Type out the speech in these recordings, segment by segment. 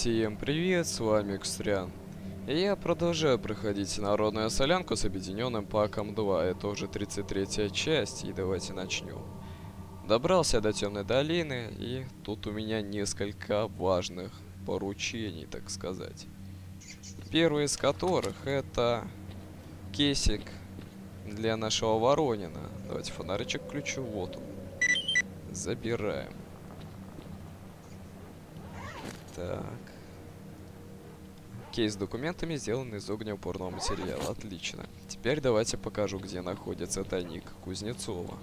Всем привет, с вами Экстриан. И я продолжаю проходить народную солянку с объединенным паком 2. Это уже 33 часть, и давайте начнем. Добрался до Темной долины, и тут у меня несколько важных поручений, так сказать. Первый из которых это кейсик для нашего Воронина. Давайте фонаричек включу, вот он. Забираем. Так. Кейс с документами сделан из огнеупорного материала. Отлично. Теперь давайте покажу, где находится тайник Кузнецова.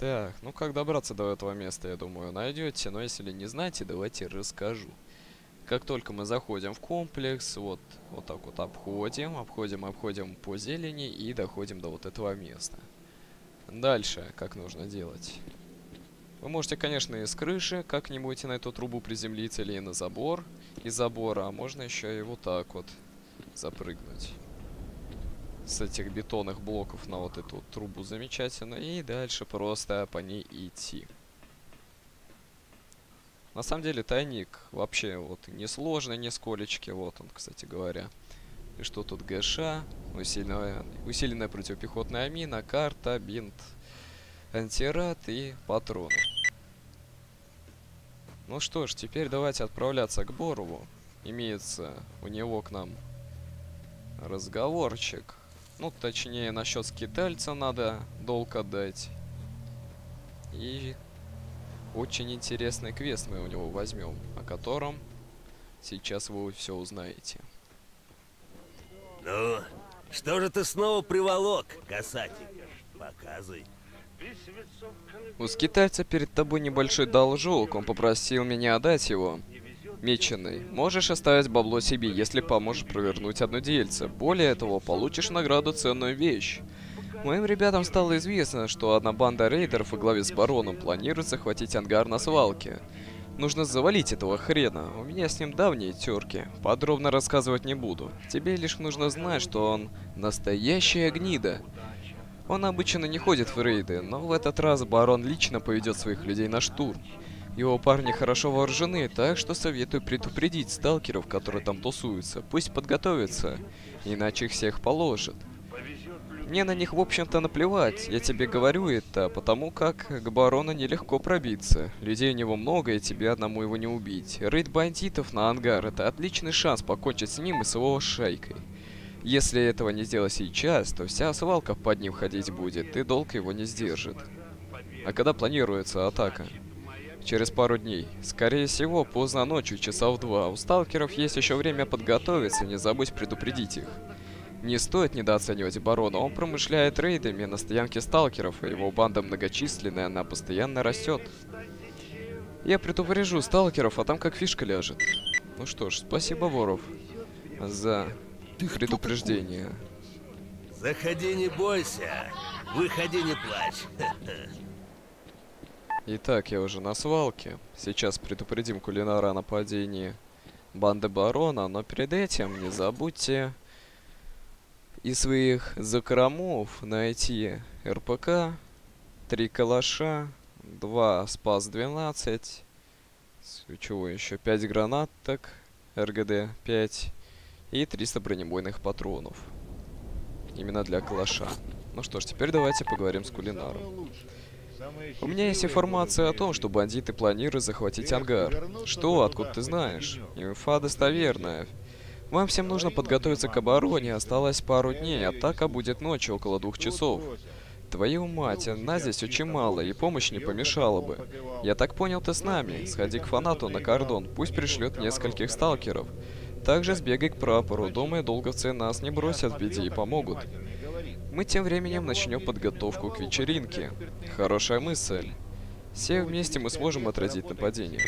Так, ну как добраться до этого места, я думаю, найдете. Но если не знаете, давайте расскажу. Как только мы заходим в комплекс, вот, вот так вот обходим, обходим, обходим по зелени и доходим до вот этого места. Дальше, как нужно делать? Вы можете, конечно, и с крыши как-нибудь на эту трубу приземлиться, или на забор из забора, а можно еще и вот так вот запрыгнуть. С этих бетонных блоков на вот эту трубу замечательно. И дальше просто по ней идти. На самом деле тайник вообще вот не сложный, нисколечки. Вот он, кстати говоря. И что тут ГШ, усиленная, усиленная противопехотная мина, карта, бинт, антирад и патроны. Ну что ж, теперь давайте отправляться к Борову. Имеется у него к нам разговорчик. Ну, точнее, насчет скитальца надо долг отдать. И очень интересный квест мы у него возьмем, о котором сейчас вы все узнаете. Ну, что же ты снова приволок, касатик? Показывай. У скитальца перед тобой небольшой должок, он попросил меня отдать его. Меченый, можешь оставить бабло себе, если поможешь провернуть одно дельце. Более того, получишь награду ценную вещь. Моим ребятам стало известно, что одна банда рейдеров во главе с бароном планирует захватить ангар на свалке. Нужно завалить этого хрена, у меня с ним давние терки. Подробно рассказывать не буду. Тебе лишь нужно знать, что он настоящая гнида. Он обычно не ходит в рейды, но в этот раз барон лично поведет своих людей на штурм. Его парни хорошо вооружены, так что советую предупредить сталкеров, которые там тусуются. Пусть подготовятся, иначе их всех положат. Мне на них, в общем-то, наплевать. Я тебе говорю это, потому как к барону нелегко пробиться. Людей у него много, и тебе одному его не убить. Рейд бандитов на ангар — это отличный шанс покончить с ним и с его шайкой. Если этого не сделать сейчас, то вся свалка под ним ходить будет, и долг его не сдержит. А когда планируется атака? Через пару дней. Скорее всего, поздно ночью, часа в два. У сталкеров есть еще время подготовиться, не забудь предупредить их. Не стоит недооценивать барона, он промышляет рейдами на стоянке сталкеров, и его банда многочисленная, она постоянно растет. Я предупрежу сталкеров, а там как фишка ляжет. Ну что ж, спасибо, Воров, за предупреждение. Заходи, не бойся. Выходи, не плачь. Итак, я уже на свалке. Сейчас предупредим кулинара о нападении банды барона, но перед этим не забудьте из своих закромов найти РПК, три калаша, два спас-12, чего еще, 5 гранаток, РГД 5 и 300 бронебойных патронов. Именно для калаша. Ну что ж, теперь давайте поговорим с кулинаром. У меня есть информация о том, что бандиты планируют захватить ангар. Что? Откуда ты знаешь? Инфа достоверная. Вам всем нужно подготовиться к обороне, осталось пару дней, атака будет ночью, около двух часов. Твою мать, нас здесь очень мало, и помощь не помешала бы. Я так понял, ты с нами. Сходи к фанату на кордон, пусть пришлет нескольких сталкеров. Также сбегай к прапору, думаю, долговцы нас не бросят в беде и помогут. Мы тем временем начнем подготовку к вечеринке. Хорошая мысль. Все вместе мы сможем отразить нападение.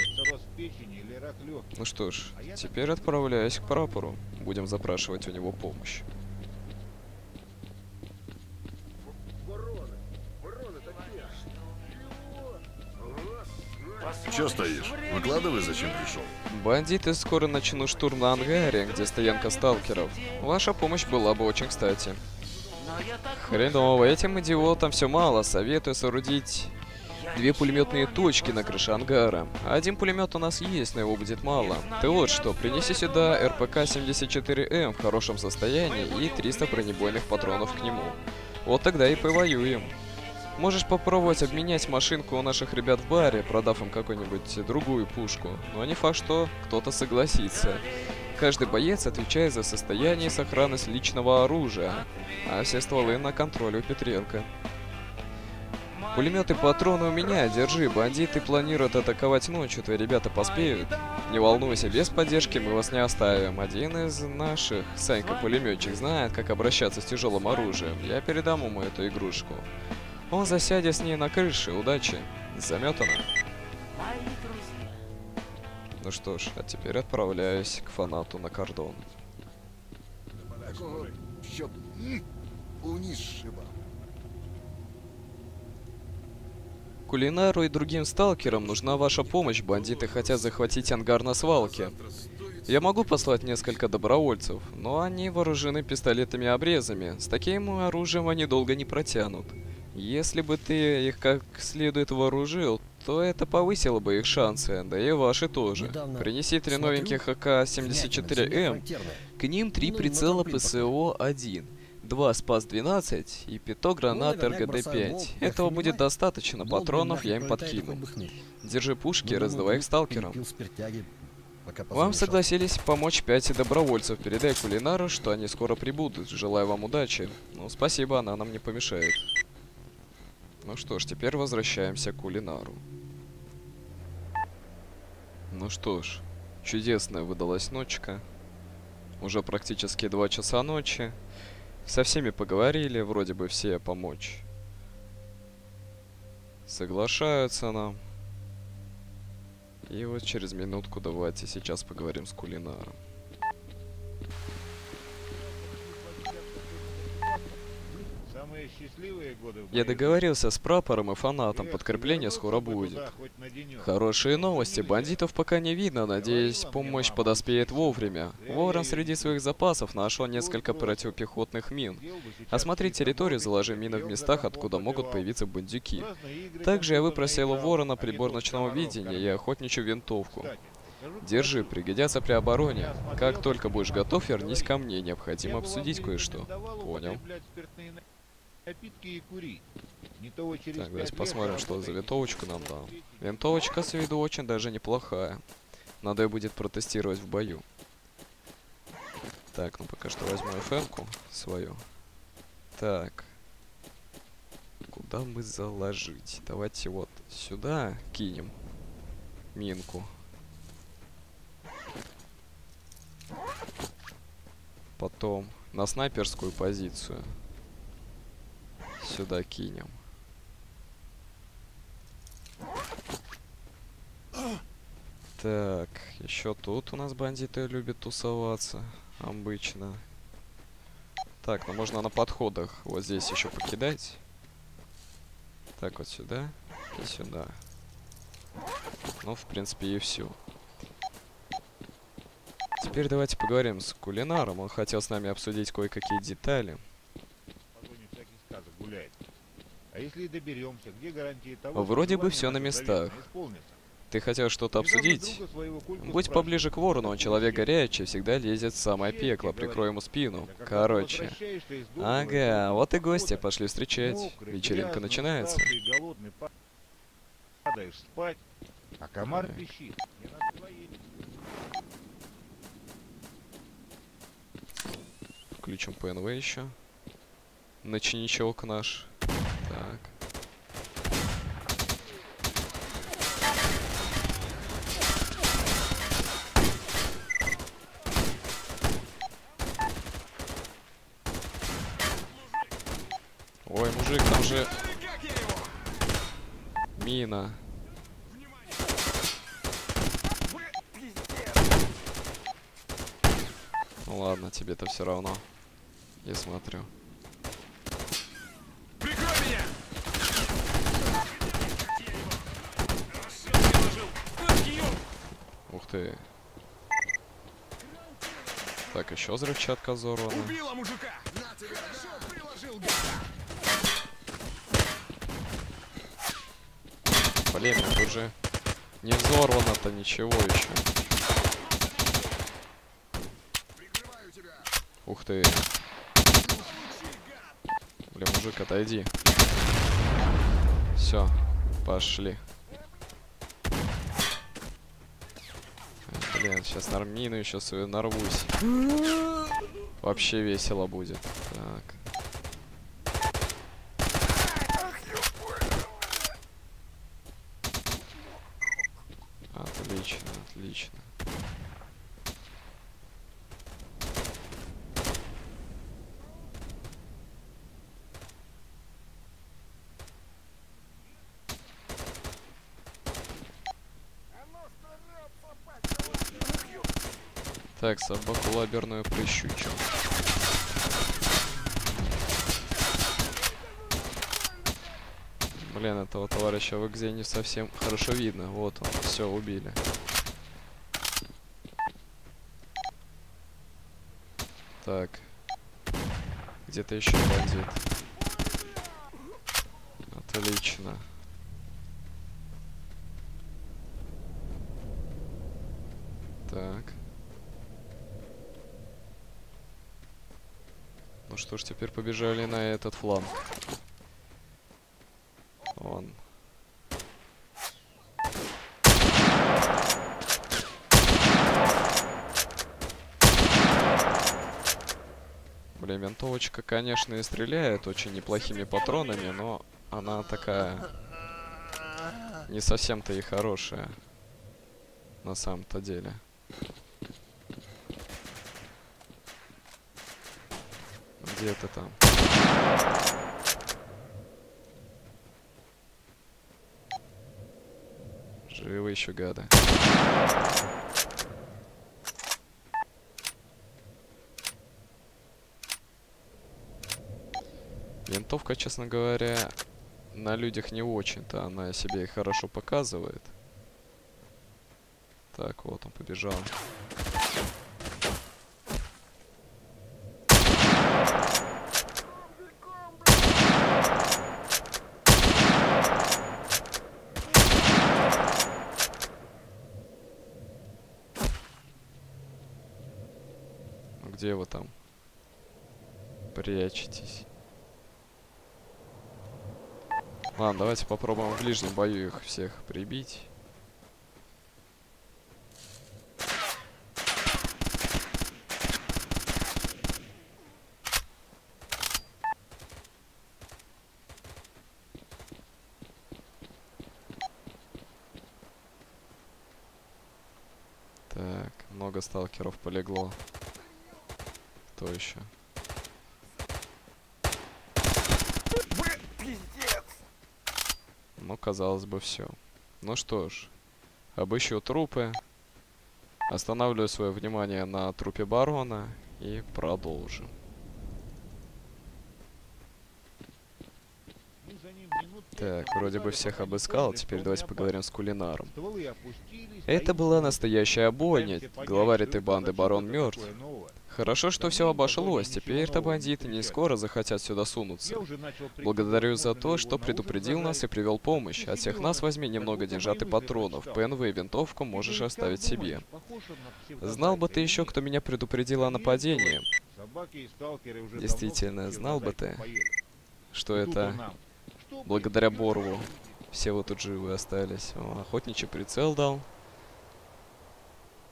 Ну что ж, теперь отправляюсь к прапору. Будем запрашивать у него помощь. Че стоишь? Выкладывай, зачем пришел. Бандиты скоро начнут штурм на ангаре, где стоянка сталкеров. Ваша помощь была бы очень кстати. Хреново, этим идиотам все мало. Советую соорудить две пулеметные точки на крыше ангара. Один пулемет у нас есть, но его будет мало. Ты вот что, принеси сюда РПК-74М в хорошем состоянии и 300 бронебойных патронов к нему. Вот тогда и повоюем. Можешь попробовать обменять машинку у наших ребят в баре, продав им какую-нибудь другую пушку. Но не факт, что кто-то согласится. Каждый боец отвечает за состояние и сохранность личного оружия, а все стволы на контроле у Петренко. Пулеметы патроны у меня, держи, бандиты планируют атаковать ночью, твои ребята поспеют. Не волнуйся, без поддержки мы вас не оставим. Один из наших, Санька пулеметчик, знает, как обращаться с тяжелым оружием. Я передам ему эту игрушку. Он засядет с ней на крыше, удачи. Заметано. Ну что ж, а теперь отправляюсь к фанату на кордон. Такого. Кулинару и другим сталкерам нужна ваша помощь, бандиты хотят захватить ангар на свалке. Я могу послать несколько добровольцев, но они вооружены пистолетами-обрезами. С таким оружием они долго не протянут. Если бы ты их как следует вооружил, то это повысило бы их шансы, да и ваши тоже. Недавно Принеси три смотрю, новеньких АК-74М, к ним три Ну, прицела на трамплин ПСО-1, два СПАС-12 и пяток гранат Ну, наверняка бросаю РГД-5. болт, Этого будет достаточно, Долго патронов я им подкину. Держи пушки, Ну, раздавай их ну, сталкерам. Вам позамешал. согласились помочь пять добровольцев. Передай кулинару, что они скоро прибудут. Желаю вам удачи. Ну, спасибо, она нам не помешает. Ну что ж, теперь возвращаемся к кулинару. Ну что ж, чудесная выдалась ночка. Уже практически два часа ночи. Со всеми поговорили, вроде бы все помочь. Соглашаются нам. И вот через минутку давайте сейчас поговорим с кулинаром. Я договорился с прапором и фанатом, подкрепление скоро будет. Хорошие новости, бандитов пока не видно, надеюсь, помощь подоспеет вовремя. Ворон среди своих запасов нашел несколько противопехотных мин. Осмотри территорию, заложи мины в местах, откуда могут появиться бандюки. Также я выпросил у ворона прибор ночного видения и охотничью винтовку. Держи, пригодятся при обороне. Как только будешь готов, вернись ко мне, необходимо обсудить кое-что. Понял. Напитки и курить. Не того через Так, давайте посмотрим, что за винтовочку нам дал. Винтовочка с виду очень даже неплохая. Надо ее будет протестировать в бою. Так, ну пока что возьму ФМ-ку свою. Так. Куда мы заложить? Давайте вот сюда кинем минку. Потом на снайперскую позицию. Сюда кинем. Так, еще тут у нас бандиты любят тусоваться. Обычно. Так, ну можно на подходах вот здесь еще покидать. Так, вот сюда и сюда. Ну, в принципе, и все. Теперь давайте поговорим с кулинаром. Он хотел с нами обсудить кое-какие детали. А если и доберемся, где гарантии того, Вроде бы всё на местах. Ты хотел что-то обсудить? Будь поближе к ворону, он человек горячий, всегда лезет в самое пекло, прикрой ему спину. Ты Короче. Ага, вот и гости пошли встречать. Вечеринка начинается. а комар пищит. Включим ПНВ еще. Ночничок наш. Так. Ой, мужик, там же... Мина. Ну ладно, тебе-то все равно. Я смотрю. Ух ты. Так, еще взрывчатка взорвана. Убила мужика! На тебе! Хорошо приложил! Блин, тут уже не взорвано-то ничего еще. Тебя. Ух ты. Блин, мужик, отойди. Все, пошли. Ай, Блин, сейчас на мину еще свою нарвусь. Вообще весело будет. Так. Отлично, отлично. Так, собаку лаберную прищучу. Блин, этого товарища в экзе не совсем хорошо видно. Вот он, все, убили. Так. Где-то еще бандит. Отлично. Так. Ну что ж, теперь побежали на этот фланг. Он. Блин, винтовочка, конечно, и стреляет очень неплохими патронами, но она такая не совсем-то и хорошая на самом-то деле. Где ты там? Живы еще гады. Винтовка, честно говоря, на людях не очень-то. Она себе хорошо показывает. Так, вот он побежал. Ну, Где вы там прячетесь? Ладно, давайте попробуем в ближнем бою их всех прибить. Так, много сталкеров полегло. Кто еще? Ну, казалось бы, все. Ну что ж, обыщу трупы. Останавливаю свое внимание на трупе барона и продолжим. Так, вроде бы всех обыскал, поняли, теперь давайте поговорим с кулинаром. Это была настоящая бойня. Главарь этой это банды барон мертв. Хорошо, что все обошлось. Теперь-то бандиты не скоро захотят сюда сунуться. Благодарю за то, что предупредил нас и привел помощь. От всех нас возьми немного деньжат и патронов. ПНВ и винтовку можешь оставить себе. Знал бы ты еще, кто меня предупредил о нападении. Действительно, знал бы ты, что это благодаря Борову. Все вот тут живы остались. О, охотничий прицел дал.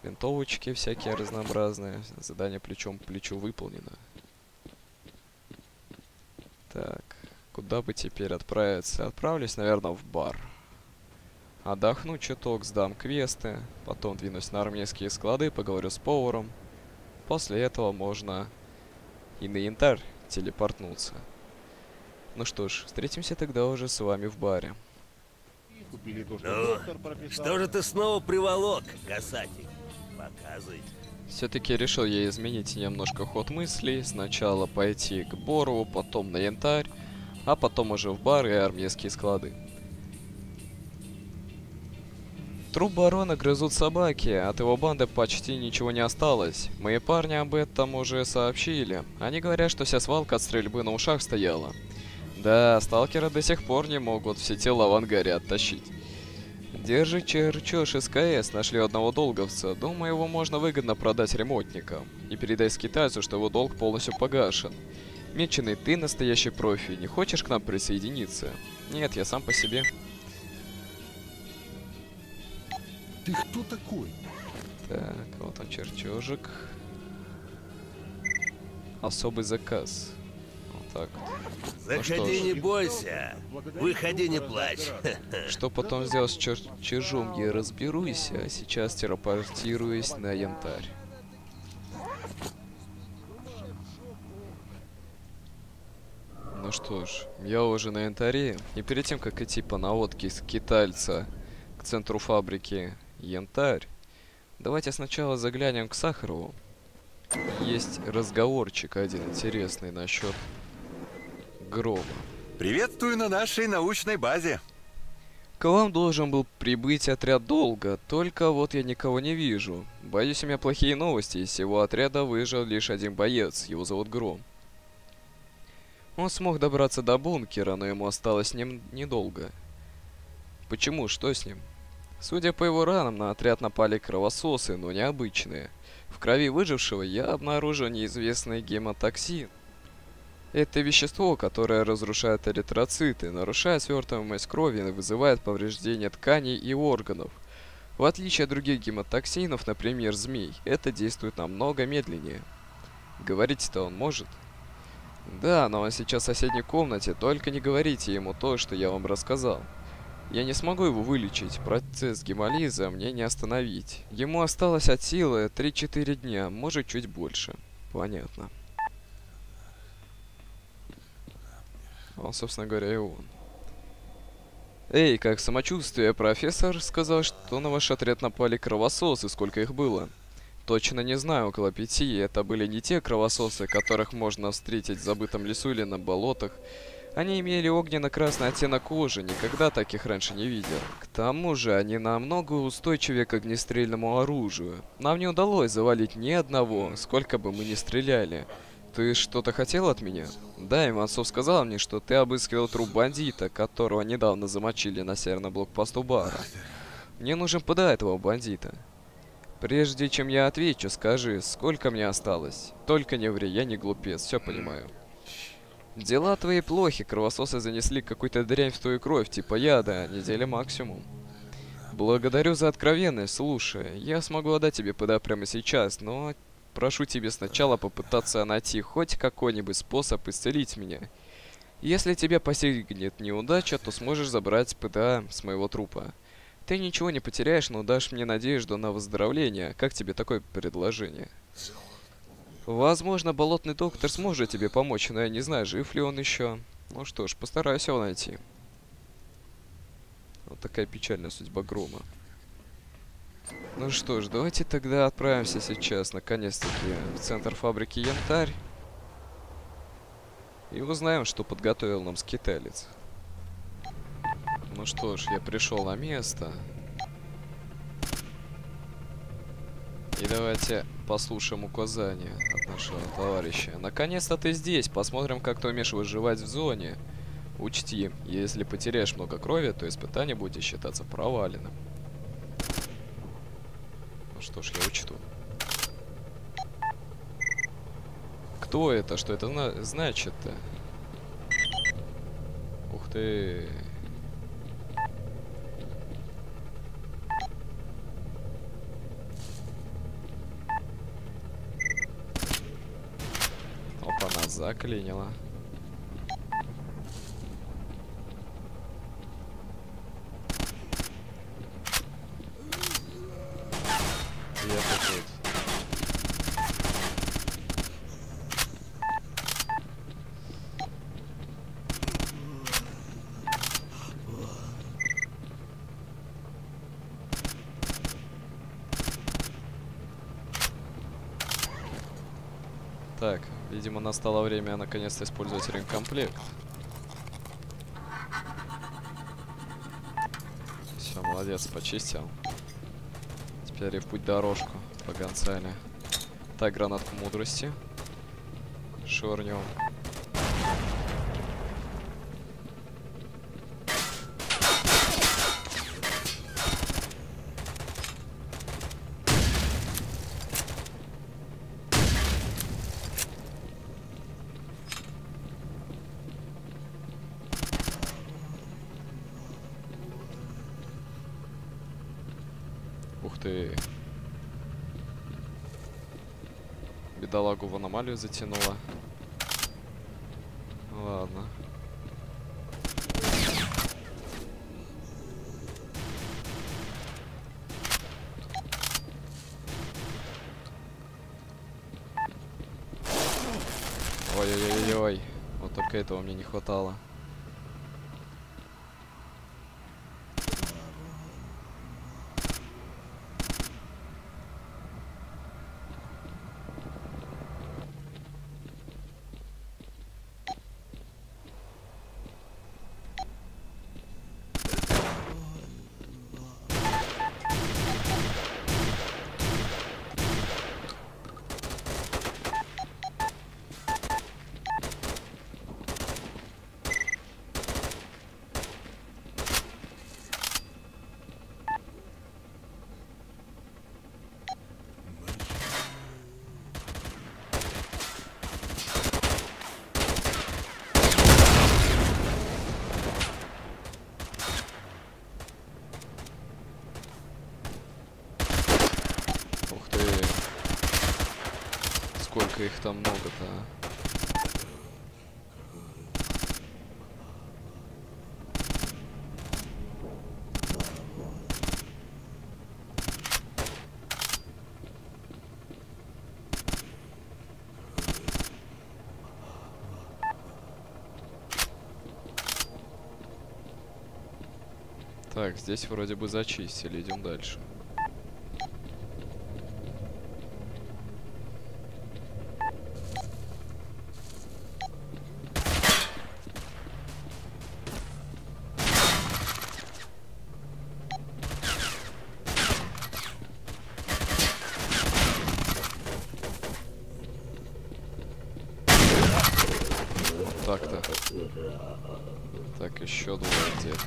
Винтовочки всякие разнообразные. Задание плечом к плечу выполнено. Так, куда бы теперь отправиться? Отправлюсь, наверное, в бар. Отдохну чуток, сдам квесты, потом двинусь на армейские склады, поговорю с поваром. После этого можно и на янтарь телепортнуться. Ну что ж, встретимся тогда уже с вами в баре. И купили то, что Ну. Что же ты снова приволок, касатик? Показывай. Все-таки решил я изменить немножко ход мыслей. Сначала пойти к Борову, потом на янтарь, а потом уже в бар и армейские склады. Труп барона грызут собаки, от его банды почти ничего не осталось. Мои парни об этом уже сообщили. Они говорят, что вся свалка от стрельбы на ушах стояла. Да, сталкеры до сих пор не могут все тела в ангаре оттащить. Держи черчеж СКС, нашли одного долговца. Думаю, его можно выгодно продать ремонтникам. И передай китайцу, что его долг полностью погашен. Меченый, ты настоящий профи. Не хочешь к нам присоединиться? Нет, я сам по себе. Ты кто такой? Так, вот он чертежик. Особый заказ. Так. Заходи, ж. не бойся. Выходи, не плачь. Что потом сделать с чертежом, я разберусь, а сейчас телепортируюсь на янтарь. Ну что ж, я уже на янтаре, и перед тем, как идти по наводке с китайца к центру фабрики Янтарь, давайте сначала заглянем к Сахарову. Есть разговорчик один интересный насчет грома. Приветствую на нашей научной базе. К вам должен был прибыть отряд долго, только вот я никого не вижу. Боюсь, у меня плохие новости. Из всего отряда выжил лишь один боец, его зовут Гром. Он смог добраться до бункера, но ему осталось с ним недолго. Почему? Что с ним? Судя по его ранам, на отряд напали кровососы, но необычные. В крови выжившего я обнаружил неизвестный гемотоксин. Это вещество, которое разрушает эритроциты, нарушает свертываемость крови и вызывает повреждение тканей и органов. В отличие от других гемотоксинов, например, змей, это действует намного медленнее. Говорить-то он может. Да, но он сейчас в соседней комнате, только не говорите ему то, что я вам рассказал. Я не смогу его вылечить, процесс гемолиза мне не остановить. Ему осталось от силы 3-4 дня, может чуть больше. Понятно. Он, собственно говоря, и он. Эй, как самочувствие, профессор сказал, что на ваш отряд напали кровососы, сколько их было? Точно не знаю, около пяти. Это были не те кровососы, которых можно встретить в забытом лесу или на болотах. Они имели огненно-красный оттенок кожи, никогда таких раньше не видел. К тому же, они намного устойчивее к огнестрельному оружию. Нам не удалось завалить ни одного, сколько бы мы ни стреляли. Ты что-то хотел от меня? Да, Иванцов сказал мне, что ты обыскивал труп бандита, которого недавно замочили на северном блокпосту бара. Мне нужен ПДА этого бандита. Прежде чем я отвечу, скажи, сколько мне осталось? Только не ври, я не глупец, все понимаю. Дела твои плохи, кровососы занесли какую-то дрянь в твою кровь, типа яда, неделя максимум. Благодарю за откровенность, слушай, я смогу отдать тебе ПДА прямо сейчас, но прошу тебе сначала попытаться найти хоть какой-нибудь способ исцелить меня. Если тебя постигнет неудача, то сможешь забрать ПДА с моего трупа. Ты ничего не потеряешь, но дашь мне надежду на выздоровление. Как тебе такое предложение? Возможно, болотный доктор сможет тебе помочь, но я не знаю, жив ли он еще. Ну что ж, постараюсь его найти. Вот такая печальная судьба Грома. Ну что ж, давайте тогда отправимся сейчас, наконец-таки, в центр фабрики Янтарь. И узнаем, что подготовил нам скиталец. Ну что ж, я пришел на место. И давайте послушаем указания от нашего товарища. Наконец-то ты здесь. Посмотрим, как ты умеешь выживать в зоне. Учти, если потеряешь много крови, то испытание будет считаться проваленным. Что ж, я учту. Кто это? Что это зна значит-то? Ух ты. Опа, нас заклинило. Я тут. Так, видимо, настало время наконец-то использовать ремкомплект. Все, молодец, почистил. Теперь и в путь дорожку по Гонцале. Так, гранатку мудрости. Швырнем. Бедолагу в аномалию затянуло. Ладно. Ой-ой-ой-ой. Вот только этого мне не хватало. Ух ты. Сколько их там много-то, а? Так, здесь вроде бы зачистили, идем дальше. Так-то. Так, еще двое где-то.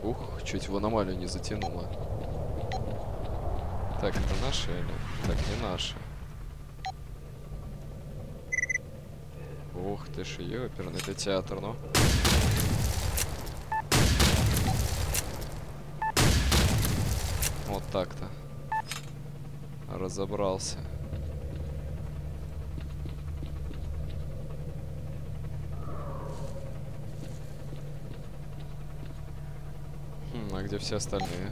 Ух, чуть в аномалию не затянуло. Так, это наши или? Так, не наши. Ух ты ж, ёперный, это театр, ну. Вот так-то. Разобрался. Где все остальные?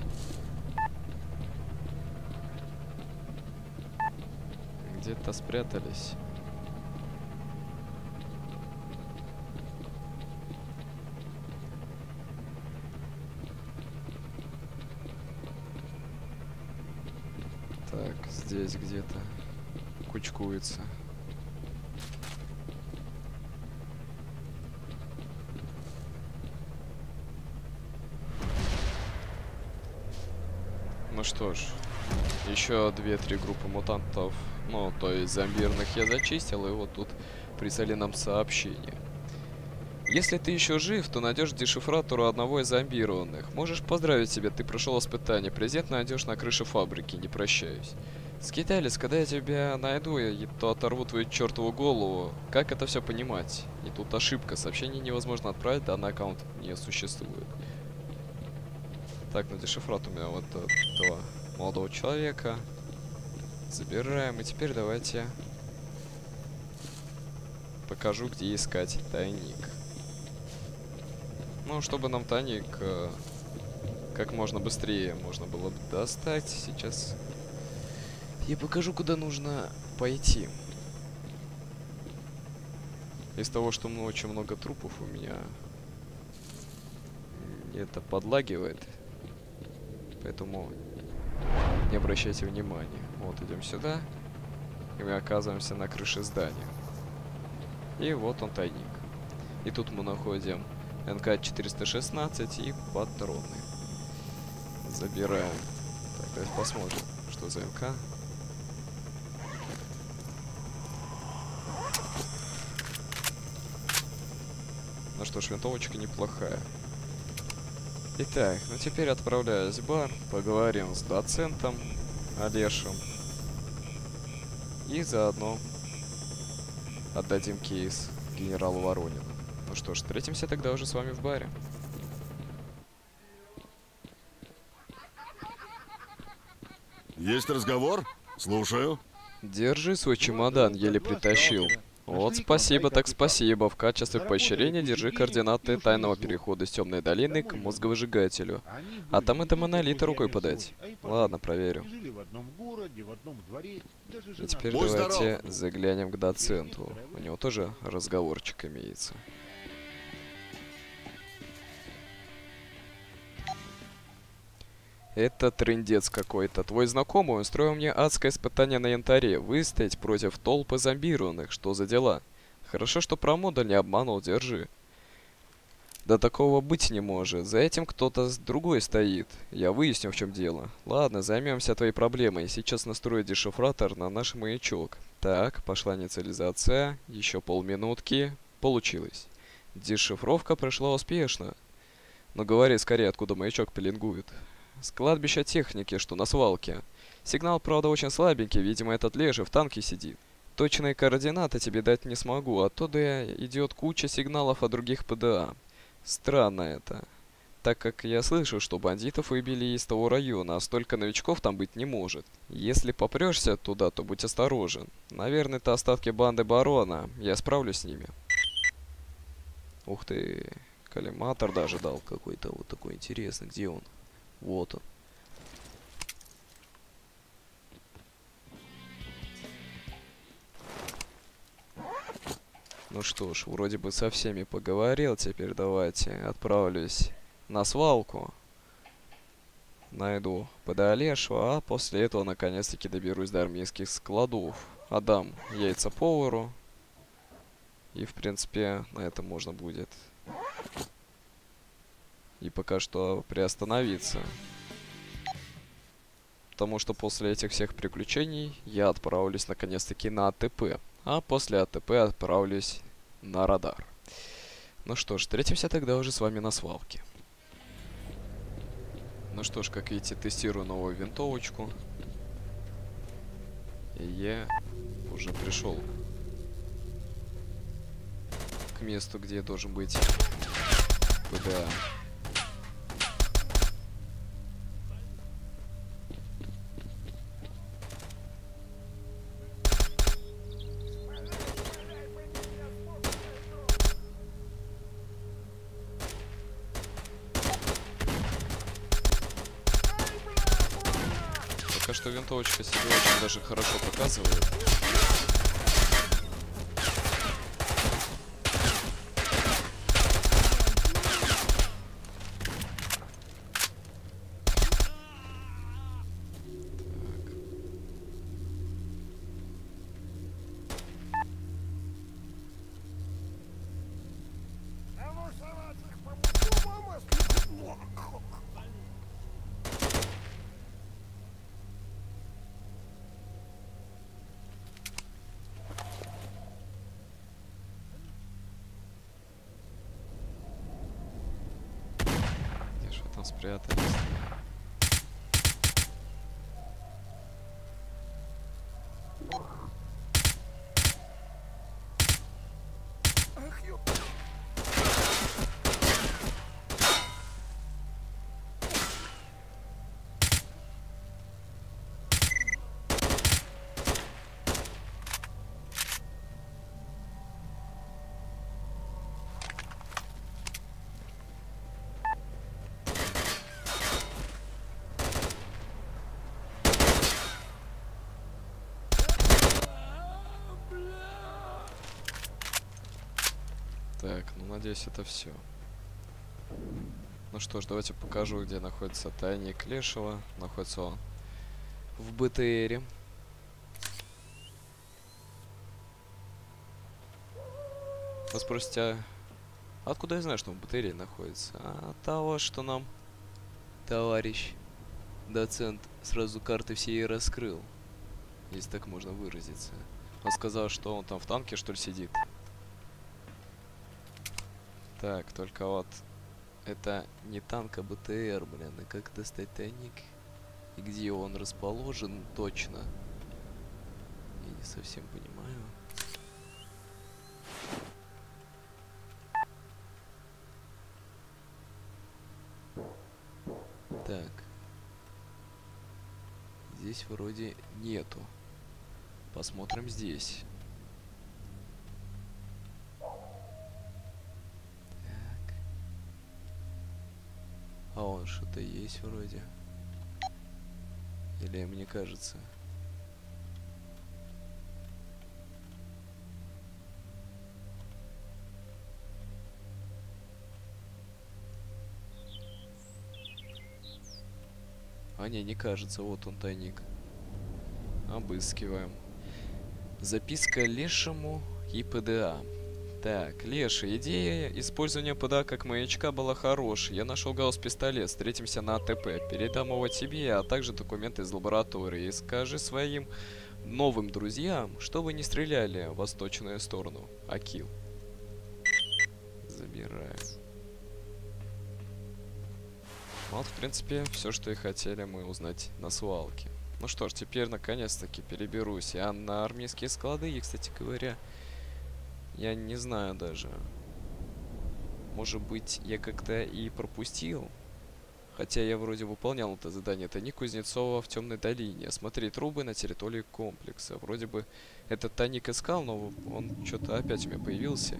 Где-то спрятались. Так, здесь где-то кучкуется. Ну что ж, еще две-три группы мутантов, ну, то есть зомбирных я зачистил, и вот тут прислали нам сообщение. Если ты еще жив, то найдешь дешифратору одного из зомбированных. Можешь поздравить себя, ты прошел испытание. Презент найдешь на крыше фабрики, не прощаюсь. Скиталец, когда я тебя найду, я то оторву твою чертову голову. Как это все понимать? И тут ошибка. Сообщение невозможно отправить, данный аккаунт не существует. Так, ну дешифрат у меня вот этого молодого человека. Забираем. И теперь давайте покажу, где искать тайник. Ну, чтобы нам тайник э, как можно быстрее можно было бы достать. Сейчас я покажу, куда нужно пойти. Из того, что очень много трупов у меня это подлагивает. Поэтому не обращайте внимания. Вот, идем сюда. И мы оказываемся на крыше здания. И вот он тайник. И тут мы находим НК-416 и патроны. Забираем. Так, давайте посмотрим, что за МК. Ну что ж, винтовочка неплохая. Итак, ну теперь отправляюсь в бар, поговорим с доцентом Олешем. И заодно отдадим кейс генералу Воронину. Ну что ж, встретимся тогда уже с вами в баре. Есть разговор? Слушаю. Держи свой чемодан, еле притащил. Вот спасибо, так спасибо. В качестве поощрения держи координаты тайного перехода с темной долины к мозговыжигателю. А там это монолита рукой подать. Ладно, проверю. И жена теперь давайте заглянем к доценту. У него тоже разговорчик имеется. Это трындец какой-то. Твой знакомый устроил мне адское испытание на янтаре. Выстоять против толпы зомбированных. Что за дела? Хорошо, что про модуль не обманул, держи. Да такого быть не может. За этим кто-то другой стоит. Я выясню, в чем дело. Ладно, займемся твоей проблемой. Сейчас настрою дешифратор на наш маячок. Так, пошла инициализация. Еще полминутки. Получилось. Дешифровка прошла успешно. Но говори скорее, откуда маячок пеленгует. С кладбища техники, что на свалке. Сигнал, правда, очень слабенький, видимо, этот лежа в танке сидит. Точные координаты тебе дать не смогу, оттуда идет куча сигналов от других ПДА. Странно это. Так как я слышу, что бандитов выбили из того района, а столько новичков там быть не может. Если попрешься туда, то будь осторожен. Наверное, это остатки банды барона. Я справлюсь с ними. Ух ты. Коллиматор даже дал какой-то вот такой интересный. Где он? Вот он. Ну что ж, вроде бы со всеми поговорил. Теперь давайте отправлюсь на свалку. Найду подолешу, а после этого наконец-таки доберусь до армейских складов. Отдам яйца повару. И в принципе на этом можно будет и пока что приостановиться. Потому что после этих всех приключений я отправлюсь наконец-таки на АТП. А после АТП отправлюсь на радар. Ну что ж, встретимся тогда уже с вами на свалке. Ну что ж, как видите, тестирую новую винтовочку. И я уже пришел к месту, где должен быть ПДА. Винтовочка себя очень даже хорошо показывает. Так. Где же вы там спрятались? Так, ну надеюсь это все. Ну что ж, давайте покажу, где находится тайник Лешего. Находится он в БТРе. Вы спросите, а откуда я знаю, что он в БТРе находится? А от того, что нам товарищ доцент сразу карты все и раскрыл. Если так можно выразиться. Он сказал, что он там в танке, что ли, сидит. Так, только вот это не танк, а БТР, блин. И как достать тайник? И где он расположен точно? Я не совсем понимаю. Так. Здесь вроде нету. Посмотрим здесь. Так. А он что-то есть вроде. Или мне кажется. А не, не кажется, вот он тайник. Обыскиваем. Записка Лешему и ПДА. Так, Леша, идея использования ПДА как маячка была хорошей. Я нашел гаусс-пистолет, встретимся на АТП. Передам его тебе, а также документы из лаборатории. Скажи своим новым друзьям, что вы не стреляли в восточную сторону. Акил. Забираю. Вот, в принципе, все, что и хотели мы узнать на свалке. Ну что ж, теперь наконец-таки переберусь я на армейские склады. И, кстати говоря, я не знаю даже. Может быть, я как-то и пропустил. Хотя я вроде выполнял это задание. Это не Кузнецова в темной долине. Смотри, трубы на территории комплекса. Вроде бы этот тайник искал, но он что-то опять у меня появился.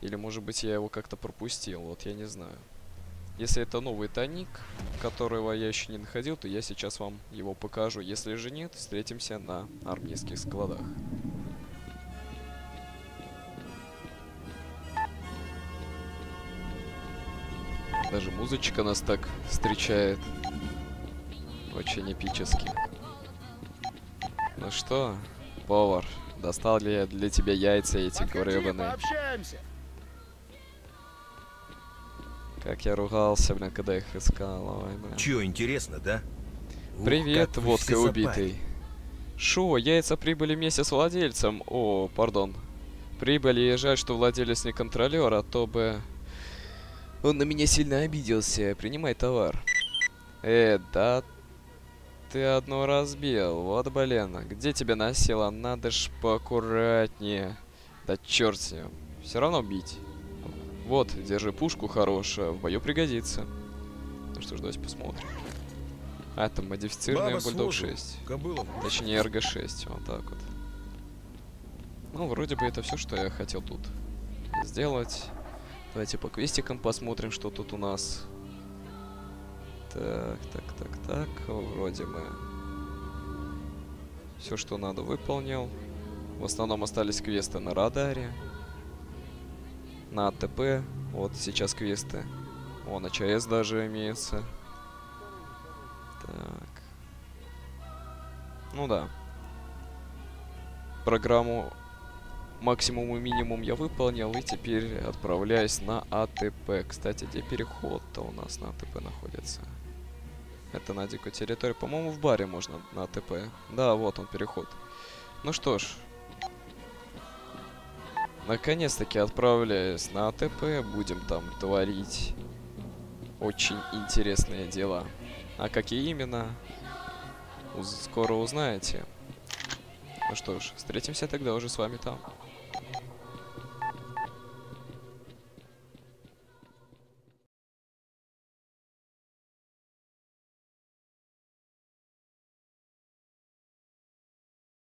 Или может быть я его как-то пропустил. Вот я не знаю. Если это новый тайник, которого я еще не находил, то я сейчас вам его покажу. Если же нет, встретимся на армейских складах. Даже музычка нас так встречает. Очень эпически. Ну что, повар, достал ли я для тебя яйца эти гребаные? Как я ругался, блин, когда их искал. Ой, блин. Чё, интересно, да? Ух, Привет, вы водка убитый. Шо, яйца прибыли вместе с владельцем. О, пардон. Прибыли, и жаль, что владелец не контролер, а то бы... Он на меня сильно обиделся. Принимай товар. Э, да ты одно разбил. Вот, блин. Где тебя носило? Надо ж поаккуратнее. Да черт с ним. Все равно бить. Вот, держи пушку хорошую. В бою пригодится. Ну что ж, давайте посмотрим. А, это модифицированный Баба Бульдог возу. 6. Кобыла. Точнее, РГ-6, вот так вот. Ну, вроде бы это все, что я хотел тут сделать. Давайте по квестикам посмотрим, что тут у нас. Так, так, так, так. Вроде бы все, что надо, выполнил. В основном остались квесты на радаре. На АТП. Вот сейчас квесты. О, на ЧС даже имеется. Так. Ну да. Программу максимум и минимум я выполнил, и теперь отправляюсь на АТП. Кстати, где переход-то у нас на АТП находится? Это на дикую территорию. По-моему, в баре можно на АТП. Да, вот он, переход. Ну что ж. Наконец-таки отправляюсь на АТП. Будем там творить очень интересные дела. А какие именно, скоро узнаете. Ну что ж, встретимся тогда уже с вами там.